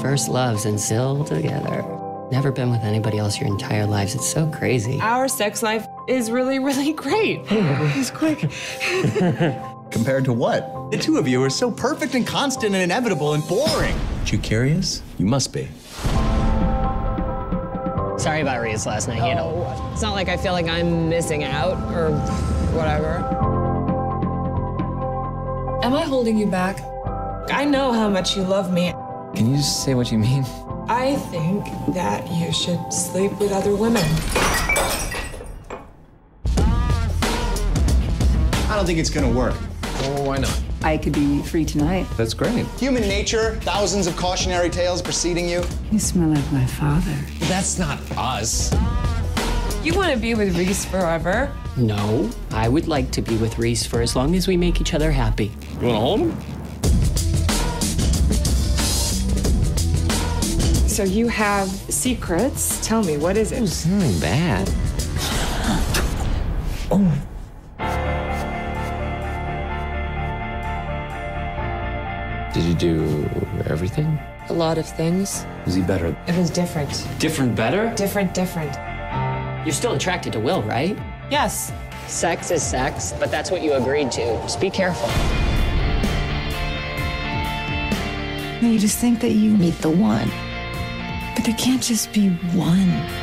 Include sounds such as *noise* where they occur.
first loves and still together. Never been with anybody else your entire lives. It's so crazy. Our sex life is really, really great. *laughs* He's quick. *laughs* Compared to what? The two of you are so perfect and constant and inevitable and boring. Aren't you curious? You must be. Sorry about Reed's last night, you know. Oh, it's not like I feel like I'm missing out or whatever. Am I holding you back? I know how much you love me. Can you just say what you mean? I think that you should sleep with other women. I don't think it's gonna work. Oh, why not? I could be free tonight. That's great. Human nature, thousands of cautionary tales preceding you. You smell like my father. That's not us. You want to be with Reece forever? No, I would like to be with Reece for as long as we make each other happy. You want to hold him? So you have secrets. Tell me, what is it? Something bad. oh. Did you do everything? A lot of things. Was he better? It was different. Different better? Different, different. You're still attracted to Will, right? Yes. Sex is sex, but that's what you agreed to. Just be careful. You just think that you meet the one. There can't just be one.